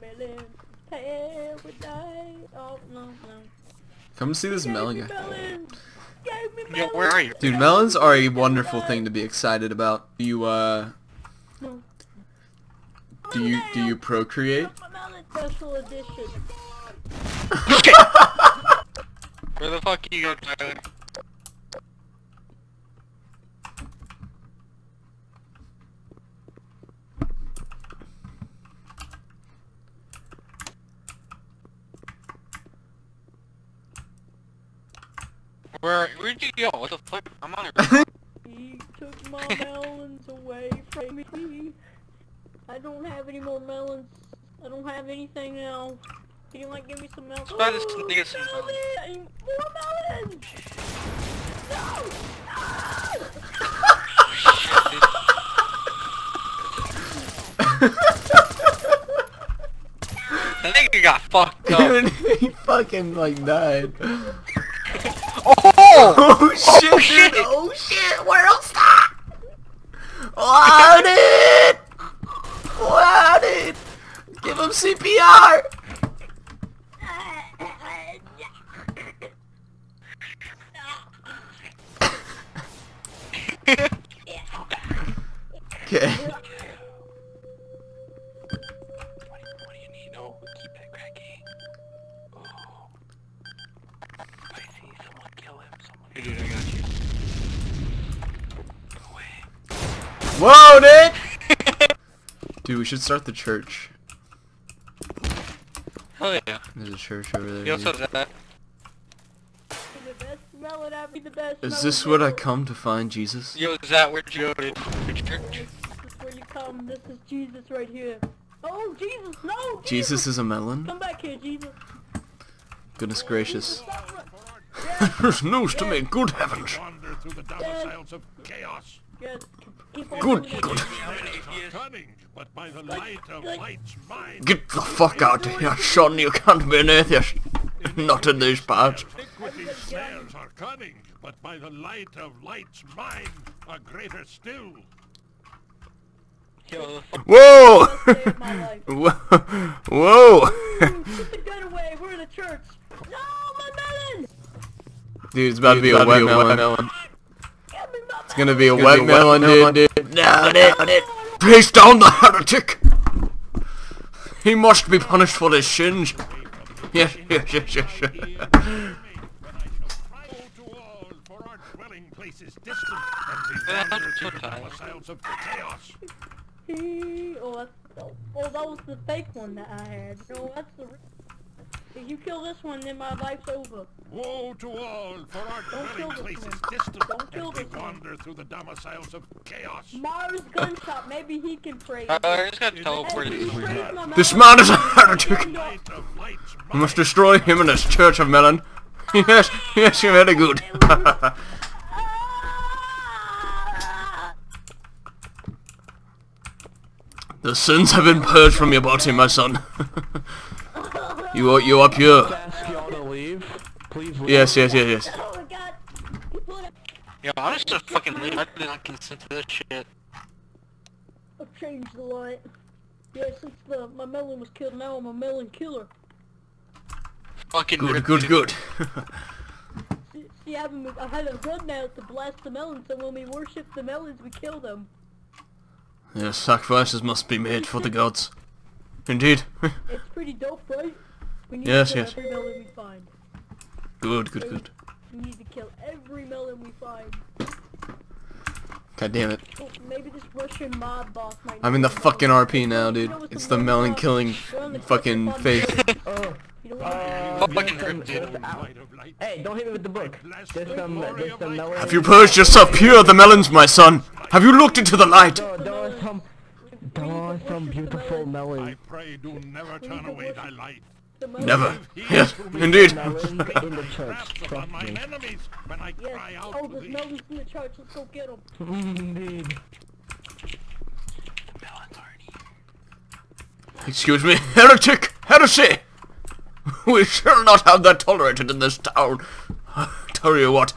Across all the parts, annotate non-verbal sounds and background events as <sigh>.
melon paradise. Oh no no. Come see this Gave melon me melon. Gave me Yo, melon. where are you? Dude, melons are a wonderful thing to be excited about. Do you, uh, No. do you, do you procreate? Special <laughs> edition. Okay. Where the fuck are you go, Tyler? Where where'd you go? What the fuck? I'm on it. <laughs> He took my melons away from me. I don't have any more melons. I don't have anything now. Can you like give me some melons? Let's buy this oh, nigga some melons. More melons! No! <laughs> Shit, dude. <laughs> That nigga got fucked up. He fucking, like, died. Oh! Oh shit, shit! <laughs> dude! Oh shit! World stop! Loaded! Loaded! Give him CPR! <laughs> Okay. Hey, dude, I got you. Go away. Whoa, Nick! <laughs> Dude, we should start the church. Hell yeah. There's a church over there. You also dude. that. Be the best melon, I'll be the best Is this what I come to find, Jesus? Yo, is that where you go to church? This is where you come. This is Jesus right here. Oh, Jesus, no! Jesus is a melon? Come back here, Jesus. Goodness oh, gracious. Stop run- There's news to me, good heavens. wander through the domiciles of chaos. Yes, keep on Good, good. Cunning, but by the light of like- light's mind. Get the fuck out of here, son, you can't be an atheist. Not in these parts. Iniquity's are cunning, but by the light of light's mind are greater still. Whoa! Saved my life. <laughs> Whoa! Whoa! Put the gun away. We're in a church. No, my melon! Dude, it's about to be a wet melon. Give me my It's gonna be a wet melon, dude. No, dude. Place down the heretic! He must be punished for his sins. Yes, yes, yes, yes. yes. When I shall cry to all for our dwelling places distant and we Yeah, wander through the sometimes. domiciles of chaos. He- that's, oh, that was the fake one that I had. No, that's the. Re- If you kill this one, then my life's over. Woe to all for our Don't kill dwelling this places one. distant Don't kill and we this one. wander through the domiciles of chaos. Mars gun shop. Maybe he can pray. Tyler, I just got Hey, teleported. can you praise my This man is a heretic! Light We must destroy him and his church of melon. <laughs> Yes, yes, you're very good. <laughs> The sins have been purged from your body, my son. <laughs> you are, you are pure. ask y'all to leave. Please leave. Yes, yes, yes, yes. Oh my god. He put it- Yo, I'm just gonna fucking leave. I did not consent to this shit. I've changed a lot. Yeah, since the, my melon was killed, now I'm a melon killer. Fucking Good, good, good. <laughs> See, see I, haven't, I have a gun now to blast the melons, so when we worship the melons, we kill them. yes, sacrifices must be made for the gods. Indeed. <laughs> It's pretty dope, right? We need Yes, to kill yes. every melon we find. good, good, good. We need to kill every melon we find. God damn it. Oh, maybe this Russian mob boss might. I'm in the fucking. RP now, You dude. know It's the the melon killing the fucking face. above- <laughs> Oh, You know what? uh, Fucking there's dude. there's- ow. Light of light. Hey, don't hit me with the book. There's some, there's some melon. Have you purged yourself pure of the melons, my son? Have you looked into the light? There, there are some, there are some beautiful melons. I pray do never turn away thy light. The melon- Never. <laughs> Yes, indeed. Melons in the church. Trust me. enemies when I Yes. Oh, to there's thee. melons in the church. Let's go get them. <laughs> Indeed. <laughs> Excuse me, heretic! Heresy! We shall not have that tolerated in this town. Tell you what.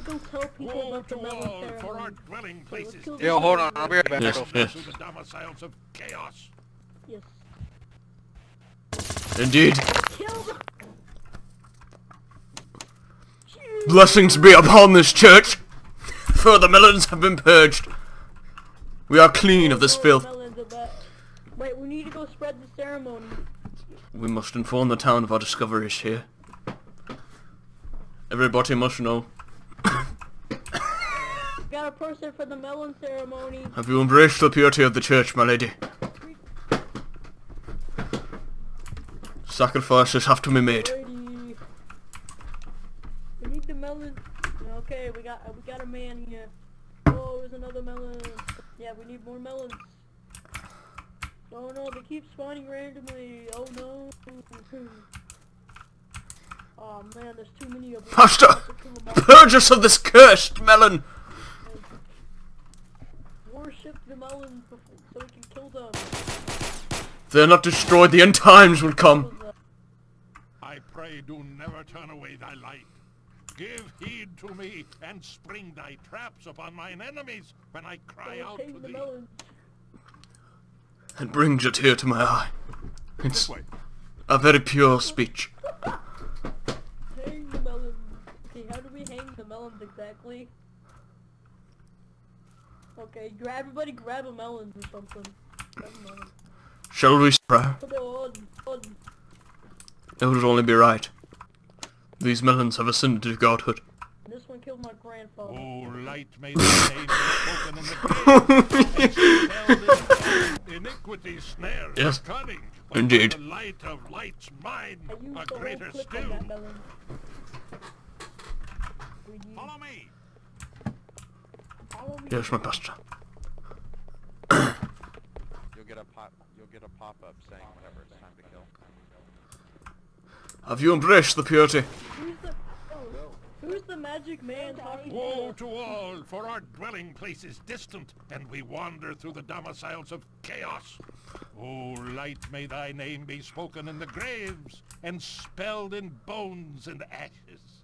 to go tell people Wall about the melon ceremony. For our dwelling places. So Yo, hold on, I'll be right back. Yes, yes. The domiciles of chaos. Yes. Indeed. Blessings be upon this church, for the melons have been purged. We are clean of this filth. Wait, we need to go spread the ceremony. We must inform the town of our discoveries here. Everybody must know got a person for the melon ceremony. Have you embraced the purity of the church, my lady? Sacrifices have to be made. We need the melon. Okay, we got we got a man here. Oh, there's another melon. Yeah, we need more melons. Oh no, they keep spawning randomly. Oh no. oh man, there's too many of them. Purge us of this cursed melon! the melons so we can kill them. They're not destroyed, the end times will come. I pray do never turn away thy light. Give heed to me and spring thy traps upon mine enemies when I cry out to the thee. Melons. And brings a tear to my eye. It's a very pure speech. Okay, grab everybody grab a melon or something. Melon. Shall we try? It would only be right. These melons have ascended to godhood. This one killed my grandfather. Oh, light may the name spoken in the. <laughs> Iniquity snare yes. cunning. Indeed. The light of light's mine, a greater still. Follow me. Have you embraced the purity? Who's the oh, magic man talking Woe to all, for our dwelling place is distant, and we wander through the domiciles of chaos. Oh, light may thy name be spoken in the graves, and spelled in bones and ashes.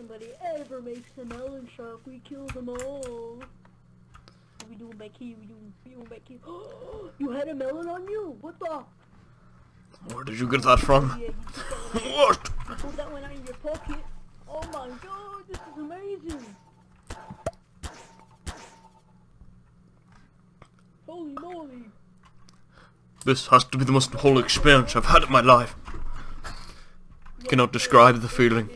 somebody ever makes a melon shark, we kill them all. What we doing back here? We doing, we doing back here? you had a melon on you? What the? Where did you get that from? Yeah, you <laughs> that what? You pulled that one out of your pocket. Oh my god, this is amazing. Holy moly. This has to be the most holy experience I've had in my life. Yeah, Cannot describe the feeling.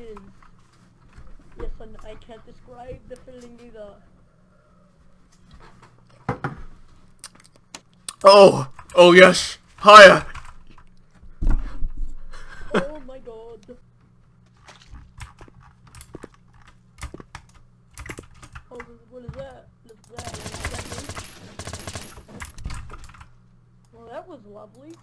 Oh! Oh yes! Higher! oh my god. Oh, what is that? What is that? Well, that was lovely.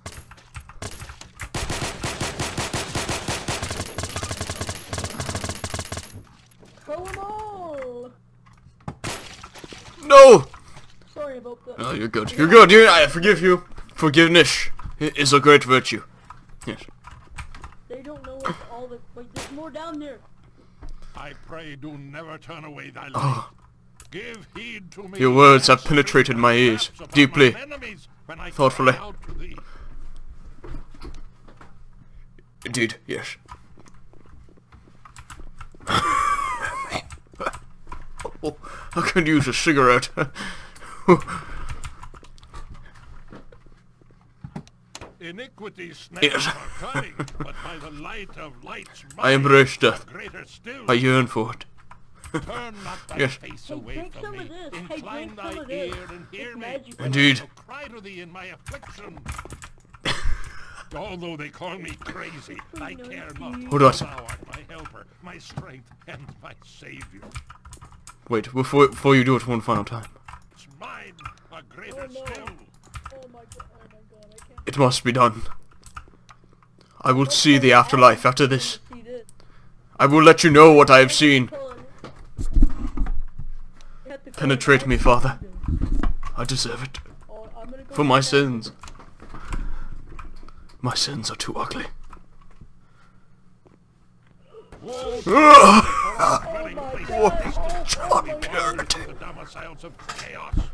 Kill them all! No! about that. Oh, you're good. You're good. You're, I forgive you. Forgiveness is a great virtue. Yes. They don't know what all the... Wait, there's more down there. I pray do never turn away thy light. Oh. Give heed to me. Your words have penetrated my ears deeply, thoughtfully. Indeed, yes. <laughs> oh, I could use a cigarette. <laughs> <laughs> Iniquity snares are coming, but by the light of light's might, I embrace death. I yearn for it. Turn not thy yes. face away hey, from me. Incline hey, thy ear and hear me. Indeed. I cry to thee in my affliction. <laughs> Although they call me crazy, I care not. Hold on. Thou art my helper, my strength, and my savior. Wait, before, before you do it one final time mine are greater oh, no. still. Oh my god, oh my god, I can't. It must be done. I will see the afterlife after this. I will let you know what I have seen. Penetrate me, Father. I deserve it. For my sins. My sins are too ugly. <laughs> of chaos.